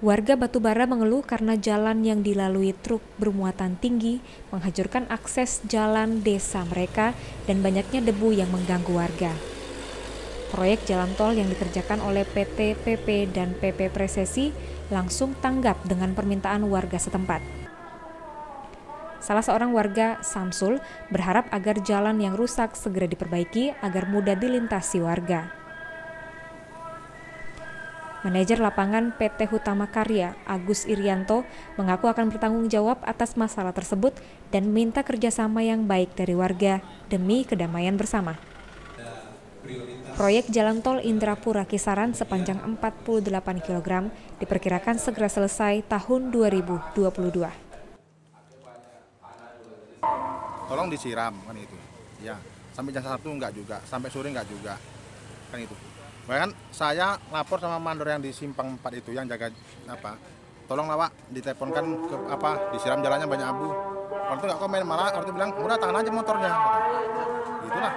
Warga Batubara mengeluh karena jalan yang dilalui truk bermuatan tinggi menghancurkan akses jalan desa mereka dan banyaknya debu yang mengganggu warga. Proyek jalan tol yang dikerjakan oleh PT PP dan PP Presesi langsung tanggap dengan permintaan warga setempat. Salah seorang warga, Samsul, berharap agar jalan yang rusak segera diperbaiki agar mudah dilintasi warga. Manajer lapangan PT Hutama Karya, Agus Irianto, mengaku akan bertanggung jawab atas masalah tersebut dan meminta kerjasama yang baik dari warga demi kedamaian bersama. Proyek Jalan Tol Indrapura Kisaran sepanjang 48 kg diperkirakan segera selesai tahun 2022. Tolong disiram kan itu. Ya, sampai jam satu enggak juga, sampai sore enggak juga. Kan itu. Bahkan saya lapor sama mandor yang di simpang 4 itu yang jaga apa. Tolong lah Pak, diteleponkan ke apa, disiram jalannya banyak abu. Orang itu nggak komen, malah orang itu bilang, udah tahan aja motornya. Itulah.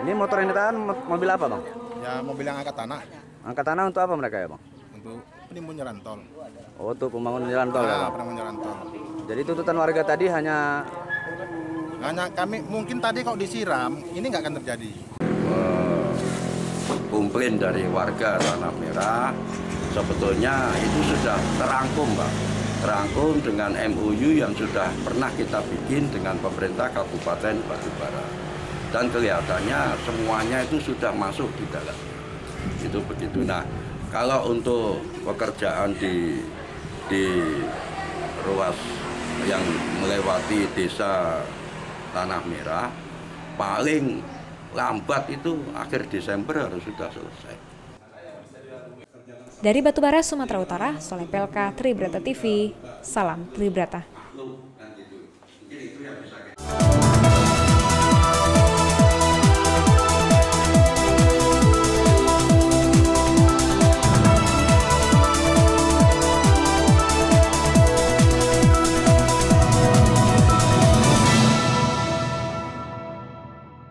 Ini motor yang ditahan mobil apa bang? Ya mobil yang angkat tanah. Angkat tanah untuk apa mereka ya bang? Untuk penimbun jalan tol. Oh untuk pembangunan jalan tol ya penimbun jalan tol. Jadi tuntutan warga tadi hanya Hanya kami mungkin tadi kalau disiram, ini nggak akan terjadi. Komplain dari warga Tanah Merah. Sebetulnya itu sudah terangkum Pak. Terangkum dengan MOU yang sudah pernah kita bikin dengan pemerintah Kabupaten Batubara dan kelihatannya semuanya itu sudah masuk di dalam. Itu begitu. Nah kalau untuk pekerjaan di di ruas yang melewati desa Tanah Merah paling lambat itu akhir Desember harus sudah selesai. Dari Batubara, Sumatera Utara, Soleh Pelka, Tribrata TV, Salam Tribrata.